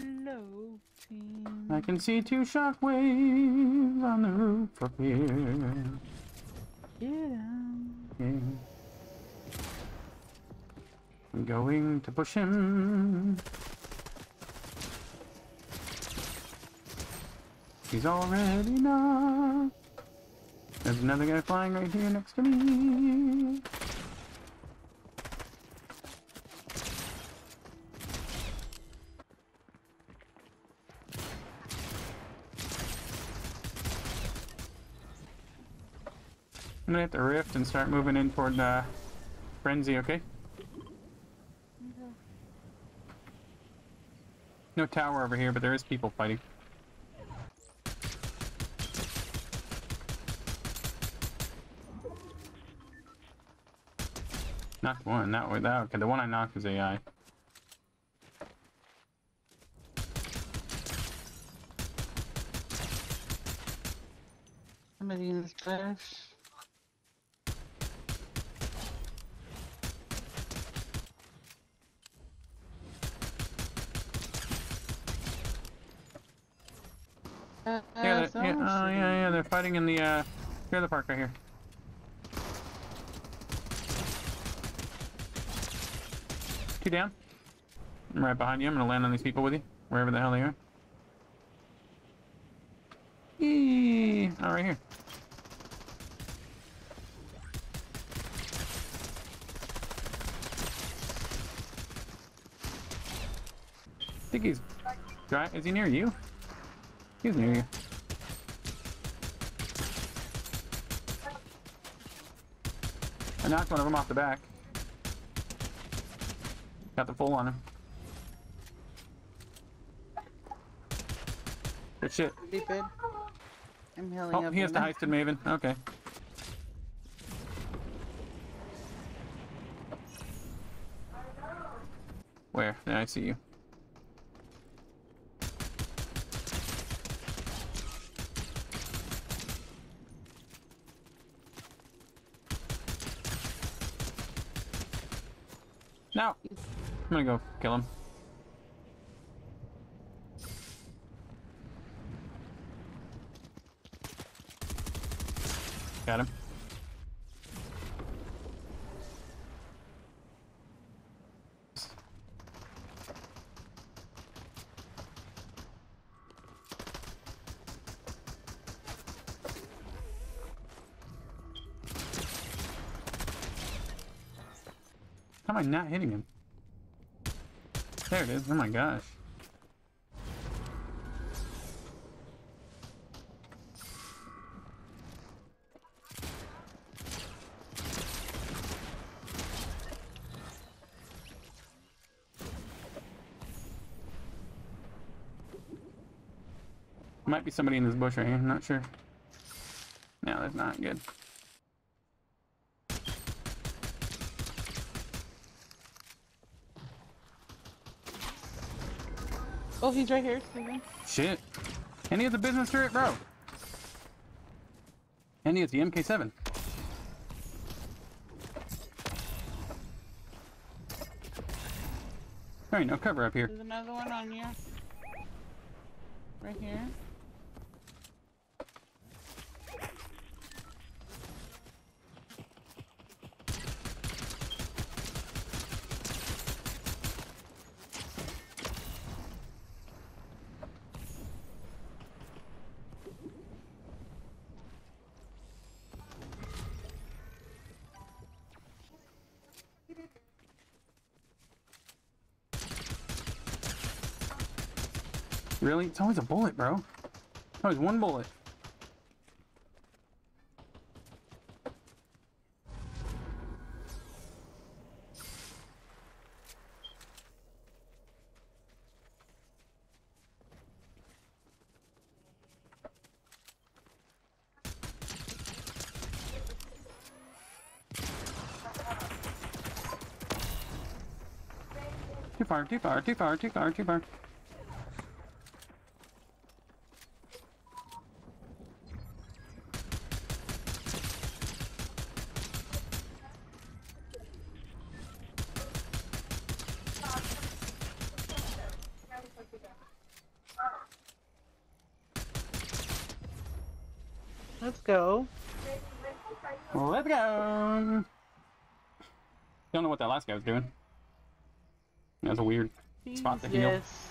Floating. I can see two shockwaves on the roof up here. Yeah. Yeah. I'm going to push him. He's already knocked. There's another guy flying right here next to me. I'm gonna hit the rift and start moving in toward uh, Frenzy, okay? No tower over here, but there is people fighting. Knocked one, that way, that, okay, the one I knocked is AI. Somebody in this bush. Uh, Yeah, so they're- yeah, oh, yeah, yeah, they're fighting in the, uh, trailer park right here. Two down. I'm right behind you. I'm gonna land on these people with you, wherever the hell they are. Eee! Oh, right here. I think he's... Is he near you? He's near you. I knocked one of them off the back. Got the full on him. Good shit. Stupid. I'm healing Oh, up. he has the heisted Maven. Okay. Where? There, I see you. No! I'm gonna go kill him. Got him. Am I not hitting him? There it is. Oh my gosh. Might be somebody in this bush right here. I'm not sure. No, that's not good. Oh, he's right here. Steven. Shit. And he has a business turret, bro. And he has the MK7. Alright, no cover up here. There's another one on you. Right here. Really? It's always a bullet, bro. Always one bullet. Too far, too far, too far, too far, too far. Let's go. Let's go. Don't know what that last guy was doing. That was a weird spot to heal. Yes.